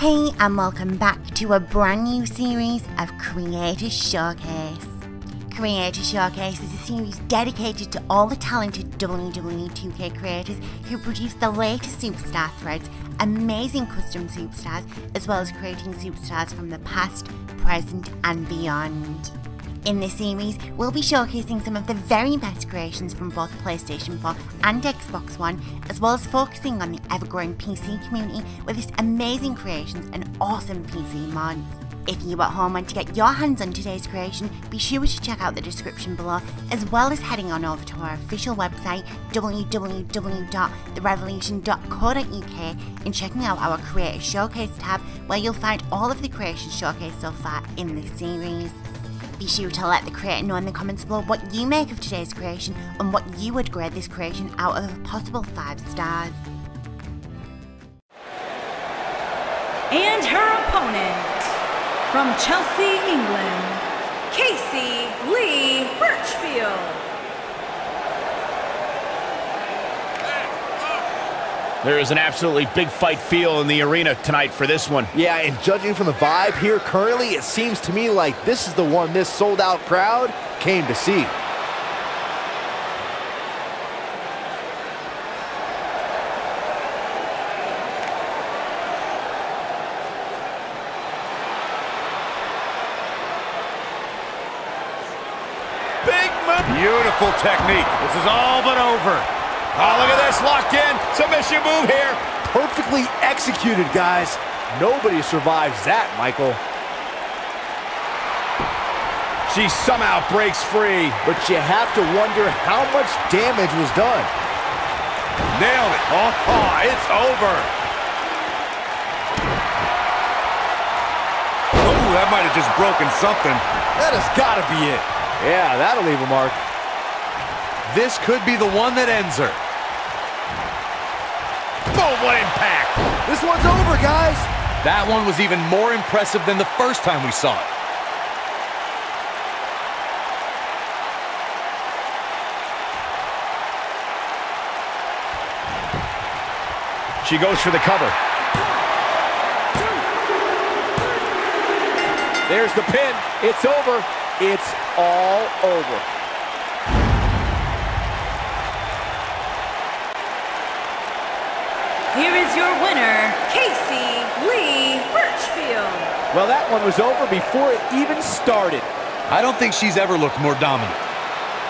Hey, and welcome back to a brand new series of Creator Showcase. Creator Showcase is a series dedicated to all the talented WWE 2K creators who produce the latest superstar threads, amazing custom superstars, as well as creating superstars from the past, present, and beyond. In this series, we'll be showcasing some of the very best creations from both PlayStation 4 and Xbox One, as well as focusing on the ever-growing PC community with its amazing creations and awesome PC mods. If you at home want to get your hands on today's creation, be sure to check out the description below, as well as heading on over to our official website www.therevelleution.co.uk and checking out our Creator Showcase tab, where you'll find all of the creations showcased so far in this series. Be sure to let the creator know in the comments below what you make of today's creation and what you would grade this creation out of a possible 5 stars. And her opponent, from Chelsea, England, Katie Lea Burchill. There is an absolutely big fight feel in the arena tonight for this one. Yeah, and judging from the vibe here currently, it seems to me like this is the one this sold-out crowd came to see. Big move. Beautiful technique. This is all but over. Oh, look at this. Locked in. Submission move here. Perfectly executed, guys. Nobody survives that, Michael. She somehow breaks free. But you have to wonder how much damage was done. Nailed it. Oh, oh it's over. Oh, that might have just broken something. That has got to be it. Yeah, that'll leave a mark. This could be the one that ends her. Boom, what impact. This one's over, guys. That one was even more impressive than the first time we saw it. She goes for the cover. There's the pin. It's over. It's all over. Here is your winner, Katie Lea Burchill. Well, that one was over before it even started. I don't think she's ever looked more dominant.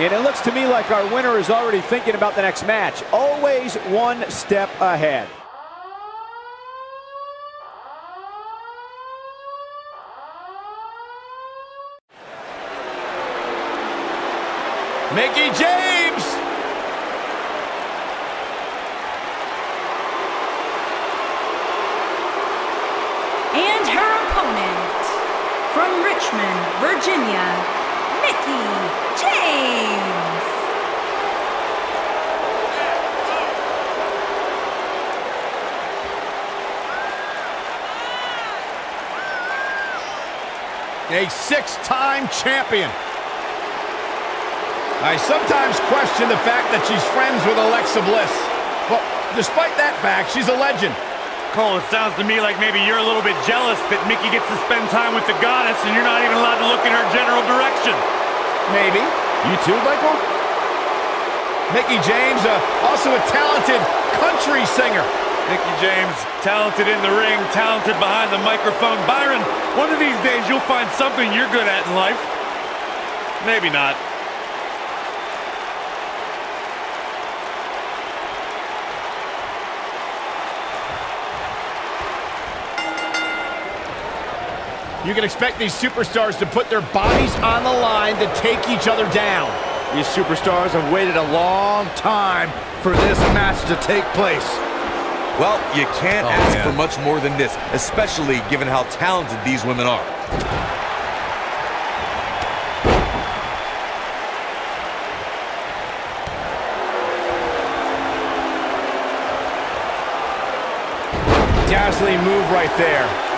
And it looks to me like our winner is already thinking about the next match. Always one step ahead. Mickie James. And her opponent, from Richmond, Virginia, Mickie James. A six-time champion. I sometimes question the fact that she's friends with Alexa Bliss. But despite that fact, she's a legend. Cole, it sounds to me like maybe you're a little bit jealous that Mickie gets to spend time with the goddess and you're not even allowed to look in her general direction. Maybe. You too, Michael? Mickie James, uh, also a talented country singer. Mickie James, talented in the ring, talented behind the microphone. Byron, one of these days you'll find something you're good at in life. Maybe not. You can expect these superstars to put their bodies on the line to take each other down. These superstars have waited a long time for this match to take place. Well, you can't Oh, ask man. for much more than this, especially given how talented these women are. Dazzling move right there.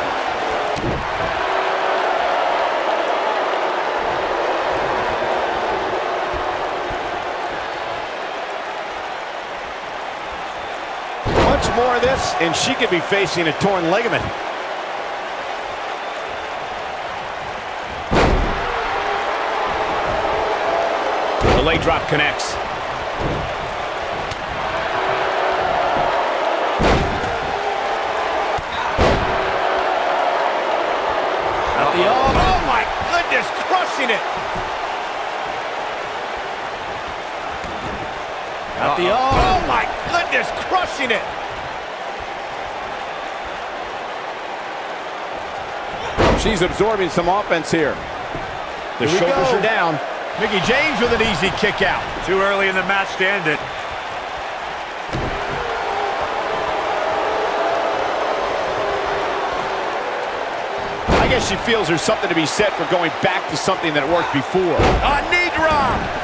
Much more of this, and she could be facing a torn ligament. The leg drop connects. The. Oh, my goodness, crushing it. Crushing it. She's absorbing some offense here. The Here shoulders go. are down. Mickie James with an easy kick out. Too early in the match to end it. I guess she feels there's something to be said for going back to something that worked before. A knee drop.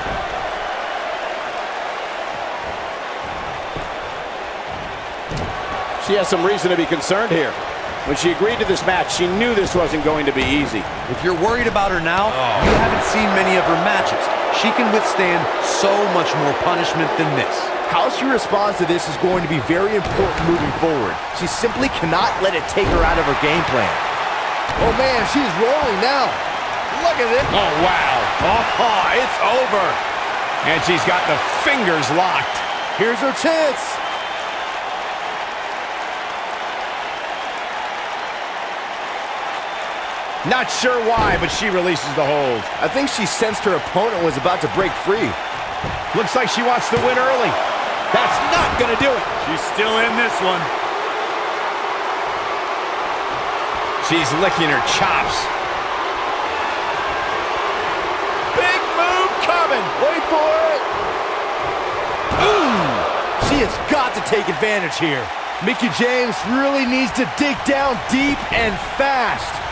She has some reason to be concerned here. When she agreed to this match, she knew this wasn't going to be easy. If you're worried about her now, oh. you haven't seen many of her matches. She can withstand so much more punishment than this. How she responds to this is going to be very important moving forward. She simply cannot let it take her out of her game plan. Oh man, she's rolling now. Look at it. Oh, wow. Oh, it's over. And she's got the fingers locked. Here's her chance. Not sure why, but she releases the hold. I think she sensed her opponent was about to break free. Looks like she wants to win early. That's not going to do it. She's still in this one. She's licking her chops. Big move coming. Wait for it. Ooh. She has got to take advantage here. Mickie James really needs to dig down deep and fast.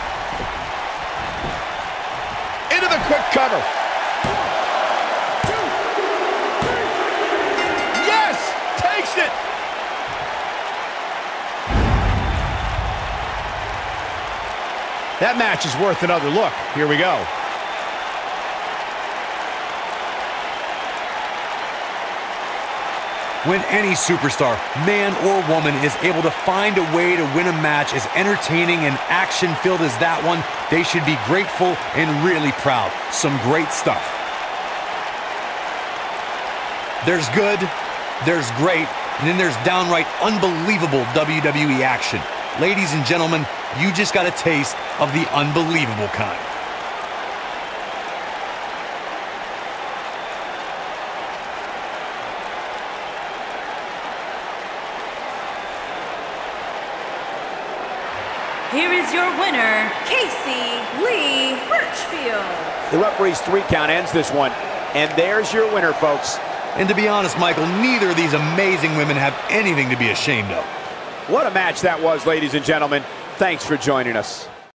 Into the quick cover. Yes! Takes it! That match is worth another look. Here we go. When any superstar, man or woman, is able to find a way to win a match as entertaining and action-filled as that one, they should be grateful and really proud. Some great stuff. There's good, there's great, and then there's downright unbelievable WWE action. Ladies and gentlemen, you just got a taste of the unbelievable kind. Here is your winner, Katie Lea Burchill. The referee's three count ends this one. And there's your winner, folks. And to be honest, Michael, neither of these amazing women have anything to be ashamed of. What a match that was, ladies and gentlemen. Thanks for joining us.